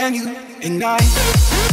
and you and I.「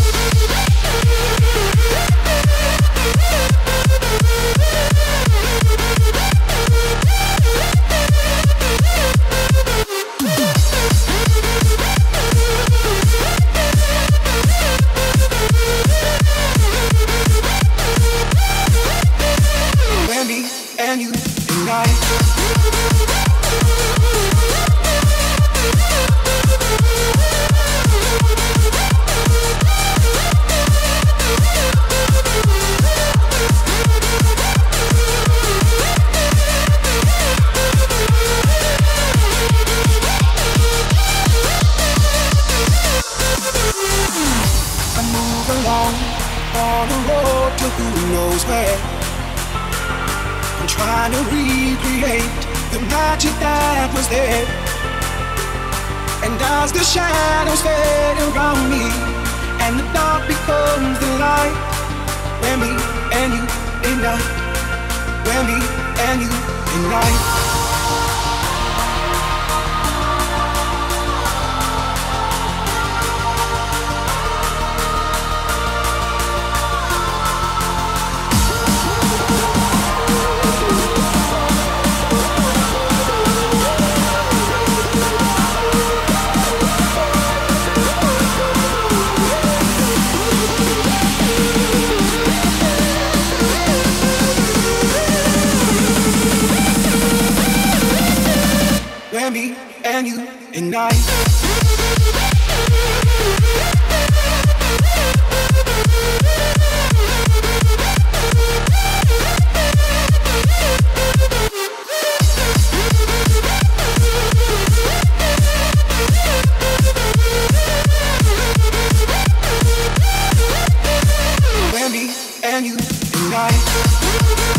you. And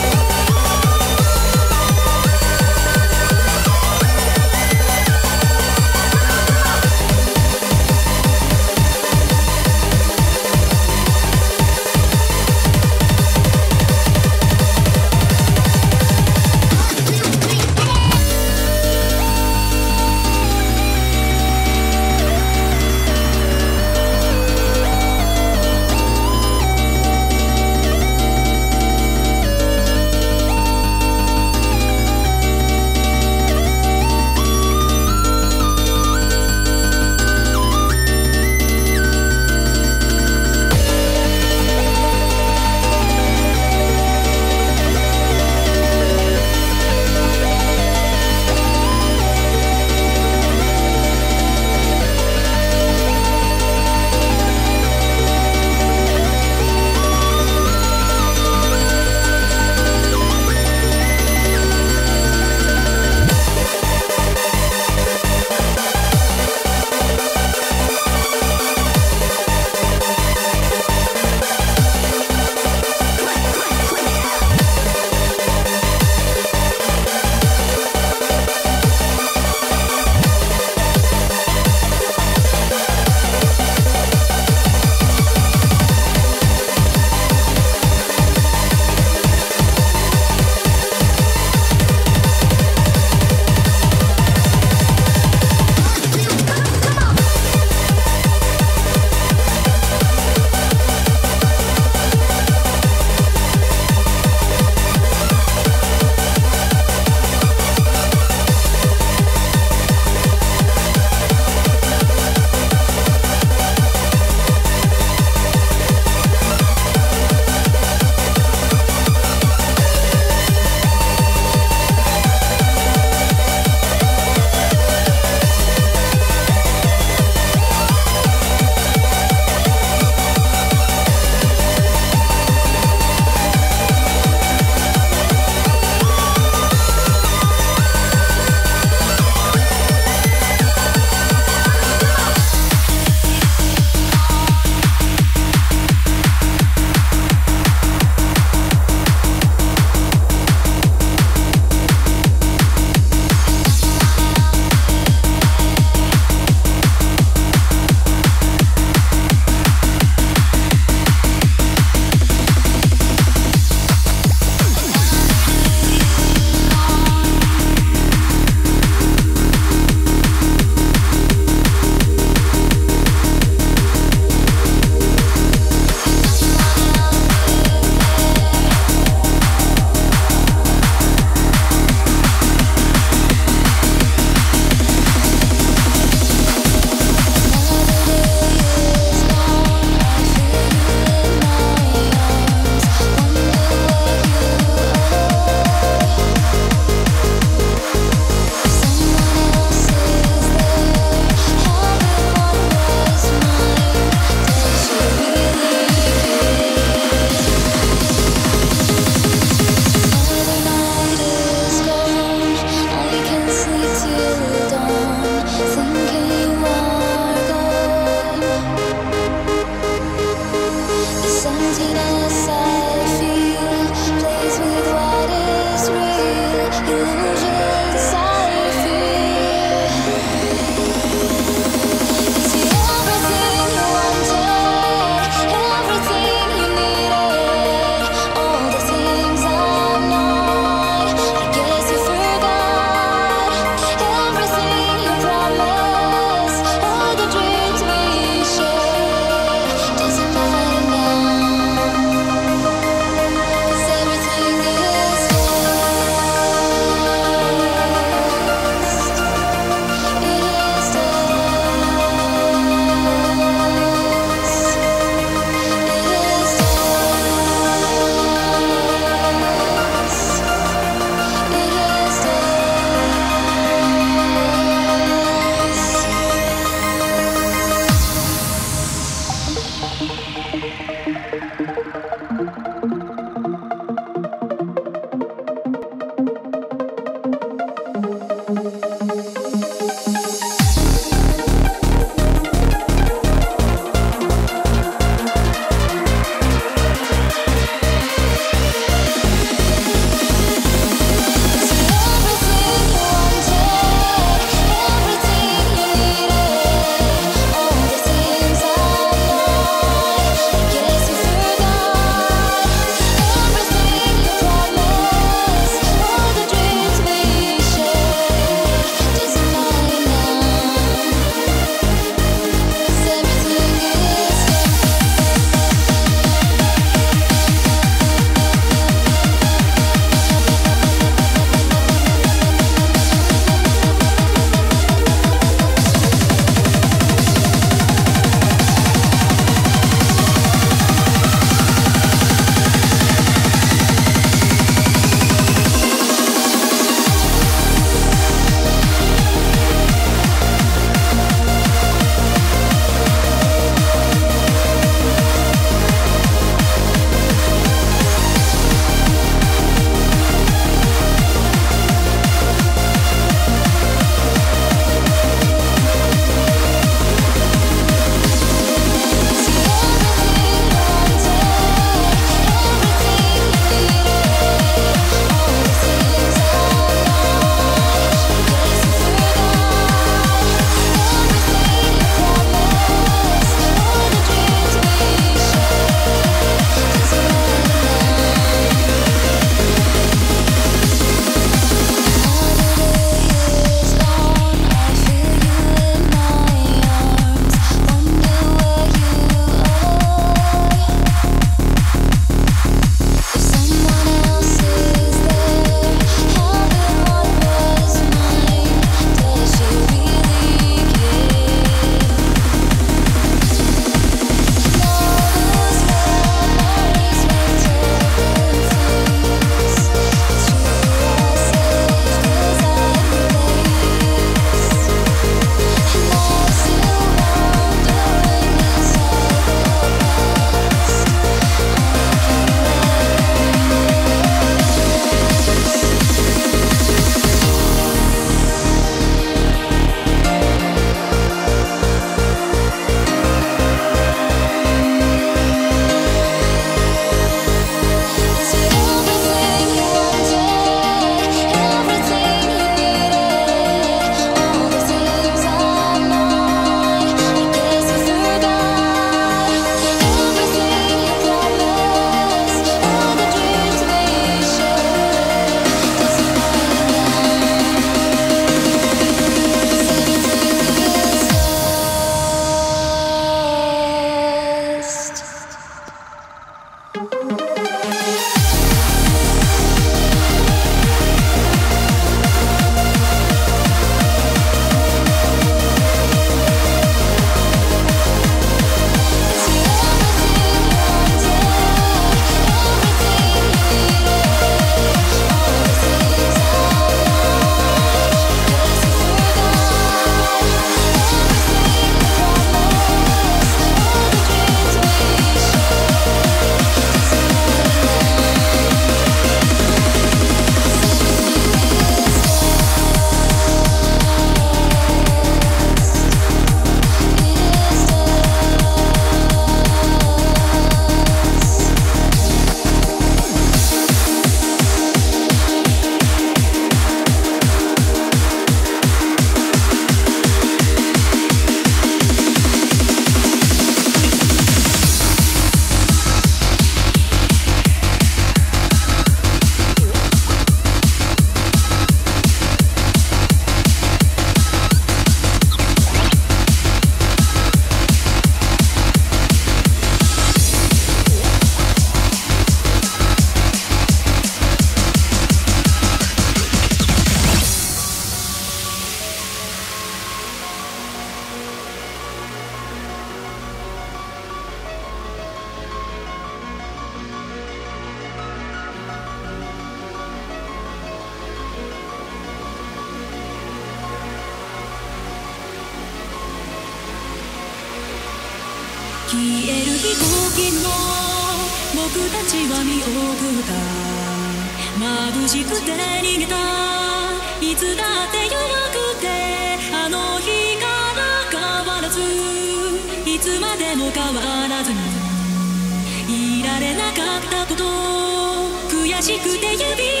悔しく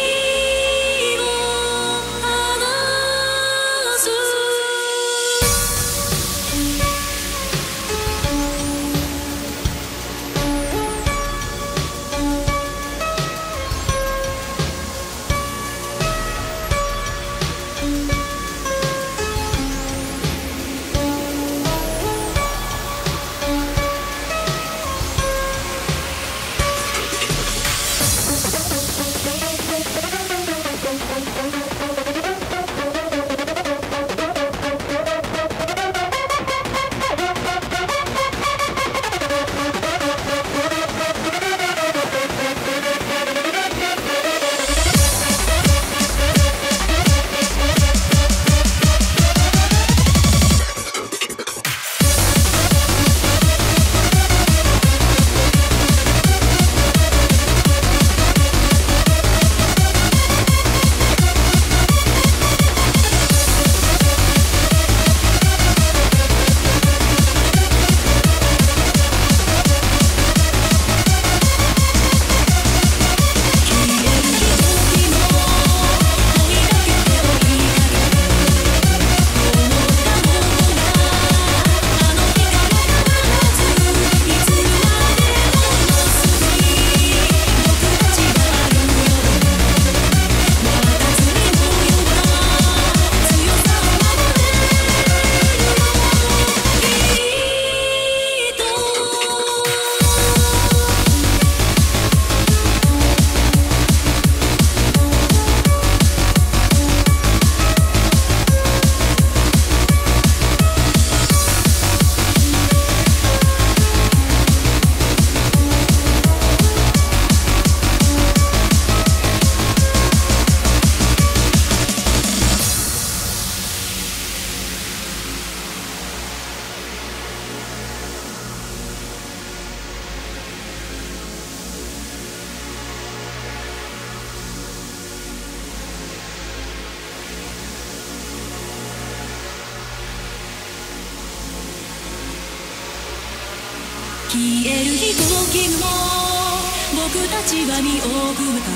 僕が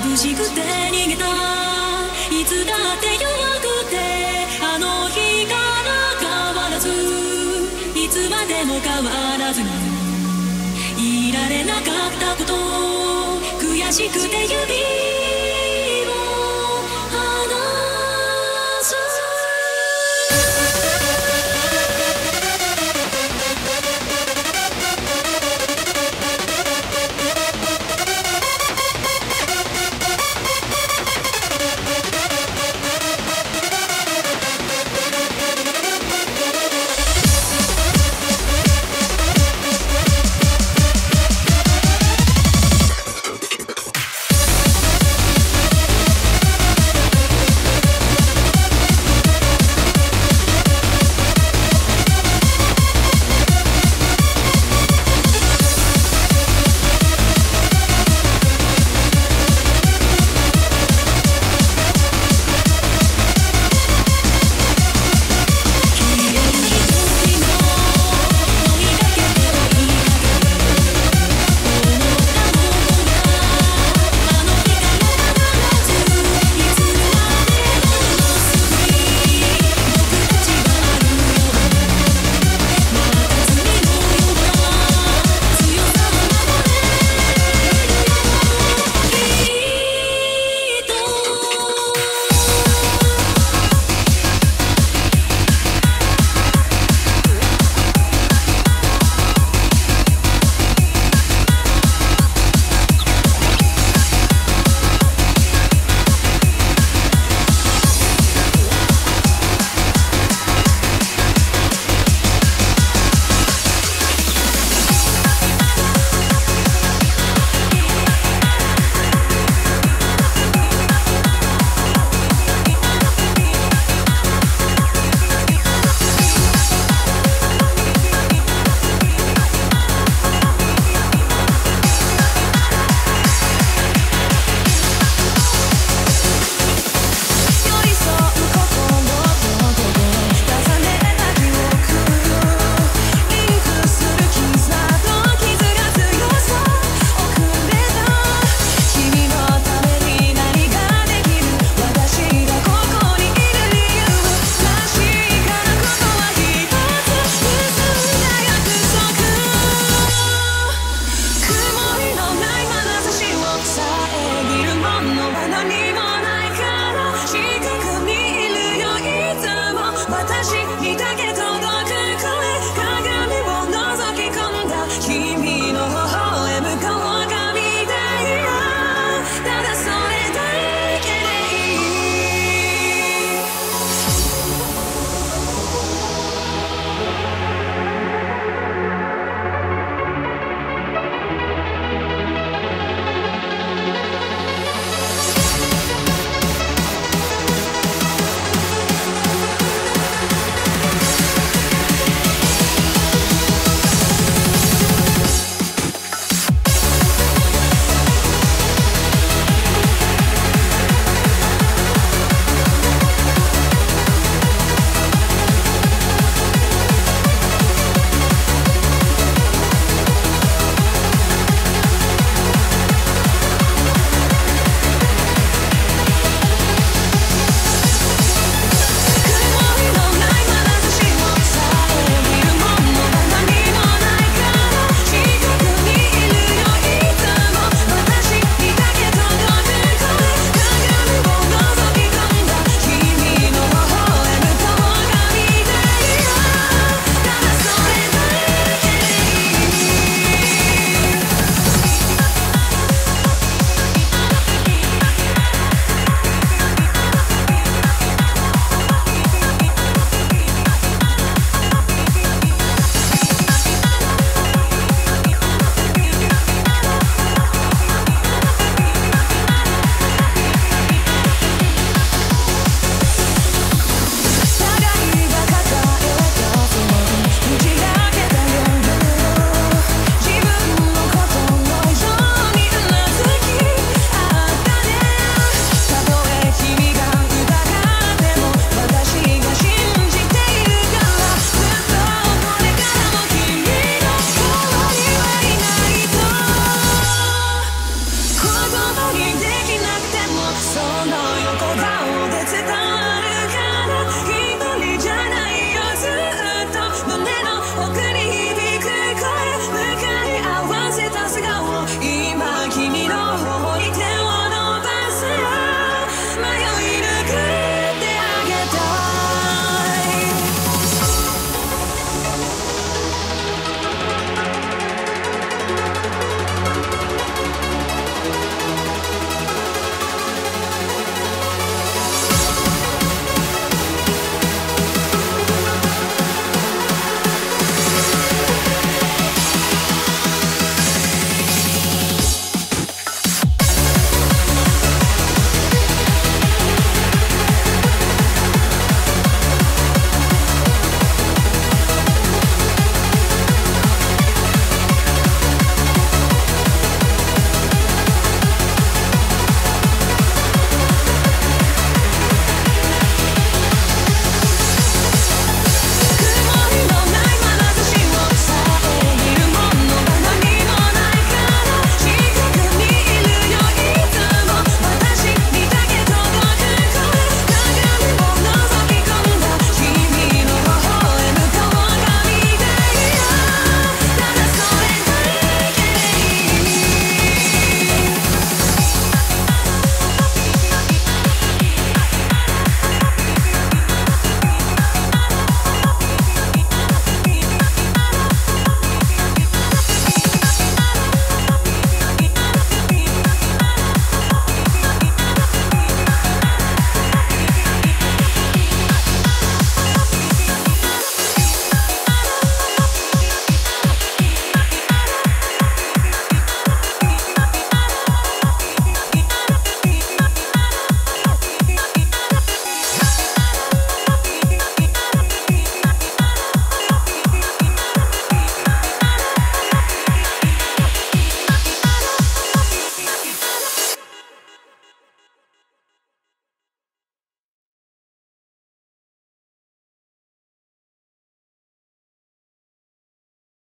眩しくて逃げたいつだって弱くてあの日から変わらずいつまでも変わらずにいられなかったこと悔しくて指